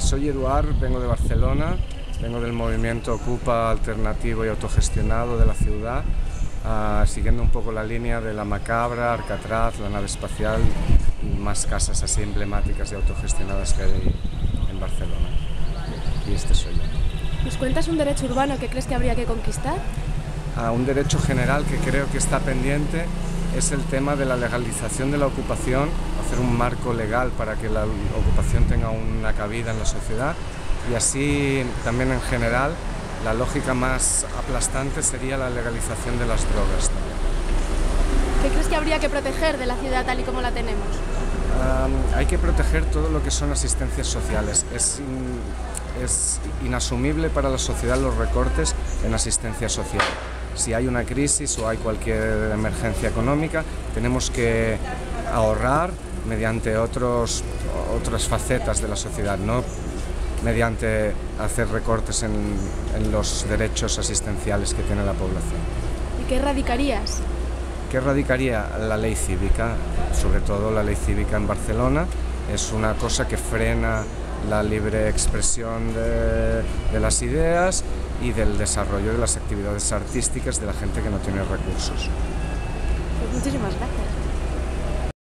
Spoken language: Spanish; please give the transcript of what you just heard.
Soy Eduard, vengo de Barcelona, vengo del movimiento Ocupa Alternativo y Autogestionado de la ciudad, ah, siguiendo un poco la línea de la Macabra, Arcatraz, la nave espacial y más casas así emblemáticas y autogestionadas que hay en Barcelona. Y este soy yo. ¿Nos cuentas un derecho urbano que crees que habría que conquistar? Ah, un derecho general que creo que está pendiente es el tema de la legalización de la ocupación, hacer un marco legal para que la ocupación tenga una cabida en la sociedad y así también en general la lógica más aplastante sería la legalización de las drogas. ¿Qué crees que habría que proteger de la ciudad tal y como la tenemos? hay que proteger todo lo que son asistencias sociales. Es, es inasumible para la sociedad los recortes en asistencia social si hay una crisis o hay cualquier emergencia económica, tenemos que ahorrar mediante otros, otras facetas de la sociedad, no mediante hacer recortes en, en los derechos asistenciales que tiene la población. ¿Y qué erradicarías? ¿Qué erradicaría la ley cívica? Sobre todo la ley cívica en Barcelona. Es una cosa que frena la libre expresión de, las ideas y del desarrollo de las actividades artísticas de la gente que no tiene recursos. Pues muchísimas gracias.